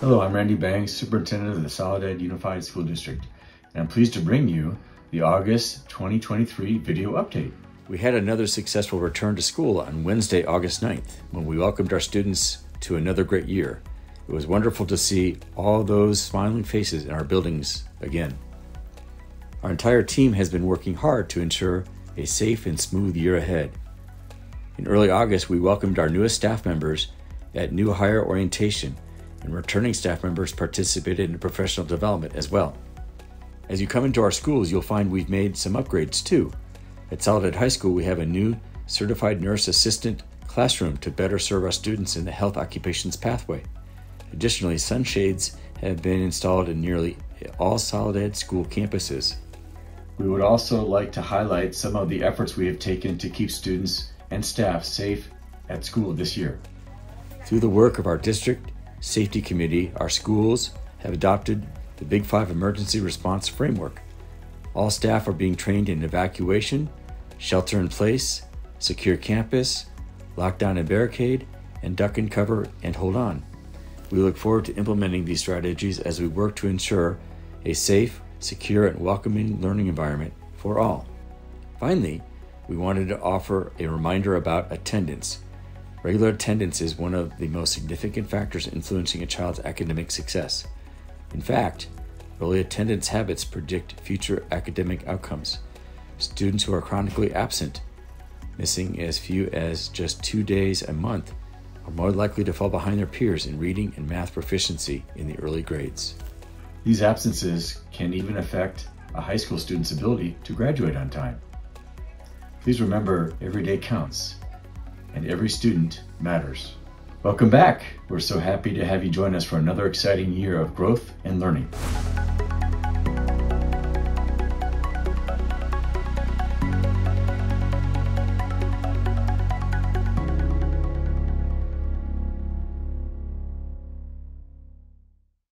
Hello, I'm Randy Banks, Superintendent of the Soledad Unified School District, and I'm pleased to bring you the August 2023 video update. We had another successful return to school on Wednesday, August 9th, when we welcomed our students to another great year. It was wonderful to see all those smiling faces in our buildings again. Our entire team has been working hard to ensure a safe and smooth year ahead. In early August, we welcomed our newest staff members at new hire orientation and returning staff members participated in professional development as well. As you come into our schools, you'll find we've made some upgrades too. At Soledad High School, we have a new certified nurse assistant classroom to better serve our students in the health occupations pathway. Additionally, sunshades have been installed in nearly all Soledad school campuses. We would also like to highlight some of the efforts we have taken to keep students and staff safe at school this year. Through the work of our district Safety Committee, our schools have adopted the Big Five Emergency Response Framework. All staff are being trained in evacuation, shelter in place, secure campus, lockdown and barricade, and duck and cover and hold on. We look forward to implementing these strategies as we work to ensure a safe, secure, and welcoming learning environment for all. Finally, we wanted to offer a reminder about attendance. Regular attendance is one of the most significant factors influencing a child's academic success. In fact, early attendance habits predict future academic outcomes. Students who are chronically absent, missing as few as just two days a month, are more likely to fall behind their peers in reading and math proficiency in the early grades. These absences can even affect a high school student's ability to graduate on time. Please remember every day counts and every student matters. Welcome back. We're so happy to have you join us for another exciting year of growth and learning.